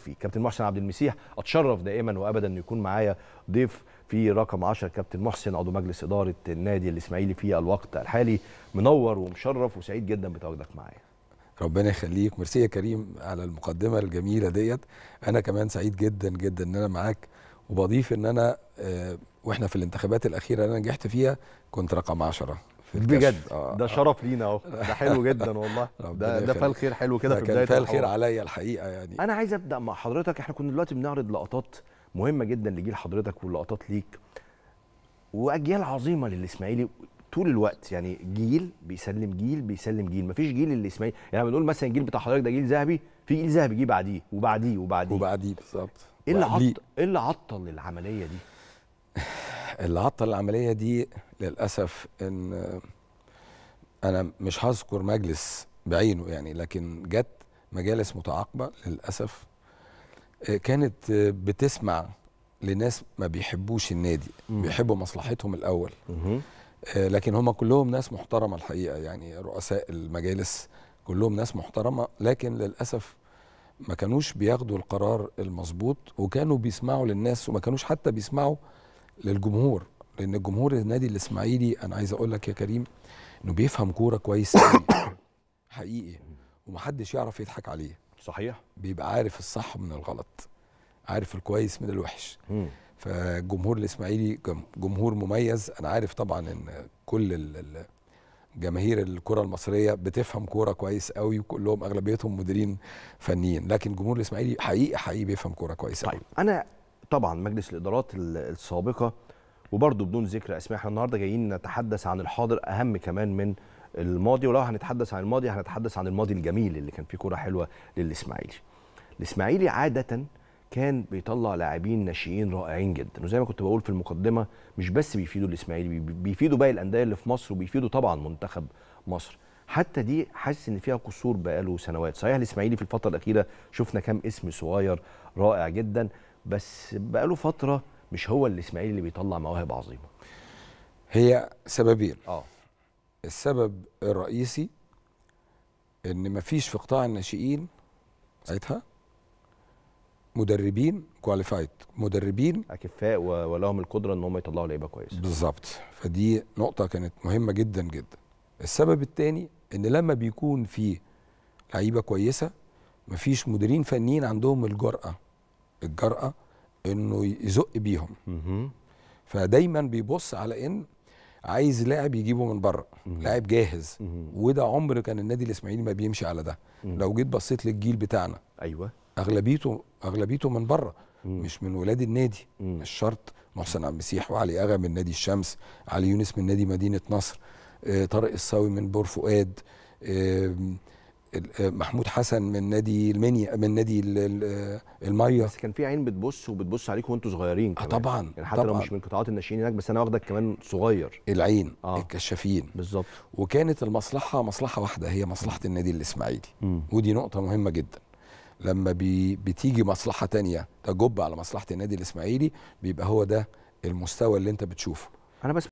فيه. كابتن محسن عبد المسيح أتشرف دائما وابدا انه يكون معايا ضيف في رقم 10 كابتن محسن عضو مجلس إدارة النادي الإسماعيلي في الوقت الحالي. منور ومشرف وسعيد جدا بتواجدك معايا. ربنا يخليك. ميرسي يا كريم على المقدمة الجميلة ديت. أنا كمان سعيد جدا جدا إن أنا معاك. وبضيف إن أنا آه، وإحنا في الانتخابات الأخيرة اللي أنا نجحت فيها كنت رقم 10 في الكشف. بجد. آه، ده. شرف لينا أهو. ده حلو جدا والله. ده ده. فال خير حلو كده ده في بداية الخير الحوار. عليا الحقيقة يعني. أنا عايز أبدأ مع حضرتك. إحنا كنا دلوقتي بنعرض لقطات مهمة جدا لجيل حضرتك واللقطات ليك. وأجيال عظيمة للإسماعيلي طول الوقت. يعني جيل بيسلم جيل بيسلم جيل. مفيش جيل للإسماعيلي. يعني بنقول مثلا الجيل بتاع حضرتك ده جيل ذهبي في جيل ذهبي جه بعديه وبعديه وبعديه. وبعديه بالظبط. إيه اللي. عطل إيه اللي عطل العملية دي؟ اللي عطل العملية دي للأسف إن أنا مش هذكر مجلس بعينه يعني لكن جت مجالس متعاقبة للأسف آه، كانت بتسمع لناس ما بيحبوش النادي مم. بيحبوا مصلحتهم الأول آه، لكن هم كلهم ناس محترمة الحقيقة يعني رؤساء المجالس كلهم ناس محترمة لكن للأسف ما كانوش بياخدوا القرار المظبوط وكانوا بيسمعوا للناس وما كانوش حتى بيسمعوا للجمهور لأن الجمهور النادي الإسماعيلي أنا عايز أقول لك يا كريم إنه بيفهم كورة كويس حقيقي. ومحدش يعرف يضحك عليه. صحيح. بيبقى عارف الصح من الغلط. عارف الكويس من الوحش. فالجمهور الإسماعيلي جم- جمهور مميز. أنا عارف طبعا إن كل جماهير الكرة المصرية بتفهم كورة كويس قوي وكلهم أغلبيتهم مديرين فنيين. لكن الجمهور الإسماعيلي حقيقي حقيقي بيفهم كورة كويس قوي طيب أنا طبعا مجلس الإدارات ال- السابقة وبرضه بدون ذكر أسماء إحنا النهارده جايين نتحدث عن الحاضر أهم كمان من الماضي ولو هنتحدث عن الماضي هنتحدث عن الماضي الجميل اللي كان فيه كورة حلوة للإسماعيلي. الإسماعيلي عادة كان بيطلع لاعبين ناشئين رائعين جدا وزي ما كنت بقول في المقدمة مش بس بيفيدوا الإسماعيلي بي- بيفيدوا باقي الأندية اللي في مصر وبيفيدوا طبعا منتخب مصر. حتى دي حاسس إن فيها قصور بقاله سنوات صحيح الإسماعيلي في الفترة الأخيرة شفنا كام اسم صغير رائع جدا بس بقاله فترة مش هو الاسماعيلي اللي بيطلع مواهب عظيمة. هي سببين. آه. السبب الرئيسي إن مفيش في قطاع الناشئين ساعتها مدربين كواليفايد مدربين أكفاء ولهم القدرة إن هم يطلعوا لعيبة كويسة. بالظبط. فدي نقطة كانت مهمة جدا جدا. السبب الثاني إن لما بيكون في لعيبة كويسة مفيش مديرين فنيين عندهم الجرأة الجرأة إنه يزق بيهم. فدايما بيبص على إن عايز لاعب يجيبه من بره. لاعب جاهز. وده عمر كان النادي الإسماعيلي ما بيمشي على ده. لو جيت بصيت للجيل بتاعنا أيوه أغلبيته أغلبيته من بره. مش من ولاد النادي. مش شرط محسن عبد المسيح وعلي أغا من نادي الشمس علي يونس من نادي مدينة نصر آه، طارق الصاوي من بور فؤاد آه، محمود حسن من نادي المنيا من نادي آه، المية. بس كان في عين بتبص وبتبص عليكم وانتوا صغيرين آه كمان. طبعا يعني حتى لو طبعا. مش من قطاعات الناشئين هناك بس أنا واخدك كمان صغير. العين آه. الكشافين. بالظبط. وكانت المصلحة مصلحة واحدة هي مصلحة النادي الإسماعيلي. مم. ودي نقطة مهمة جدا. لما بي بتيجي مصلحة تانية تجب على مصلحة النادي الإسماعيلي بيبقى هو ده المستوى اللي أنت بتشوفه. أنا بس